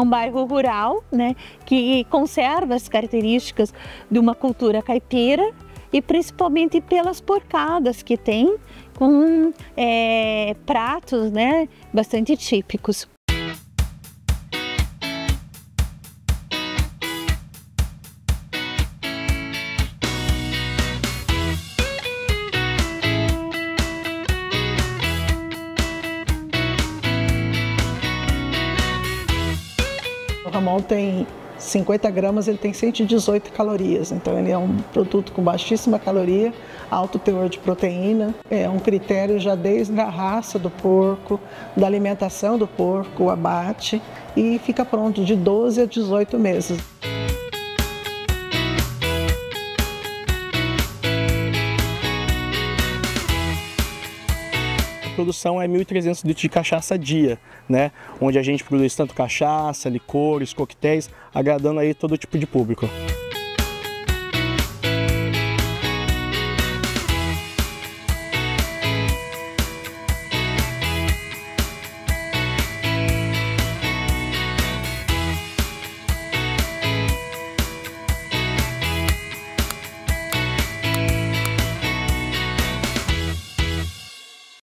É um bairro rural, né, que conserva as características de uma cultura caipira e principalmente pelas porcadas que tem com é, pratos, né, bastante típicos. O Ramon tem 50 gramas, ele tem 118 calorias, então ele é um produto com baixíssima caloria, alto teor de proteína, é um critério já desde a raça do porco, da alimentação do porco, o abate, e fica pronto de 12 a 18 meses. Produção é 1.300 litros de cachaça dia, né? Onde a gente produz tanto cachaça, licores, coquetéis, agradando aí todo tipo de público.